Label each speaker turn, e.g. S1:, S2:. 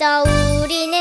S1: 있어 우리는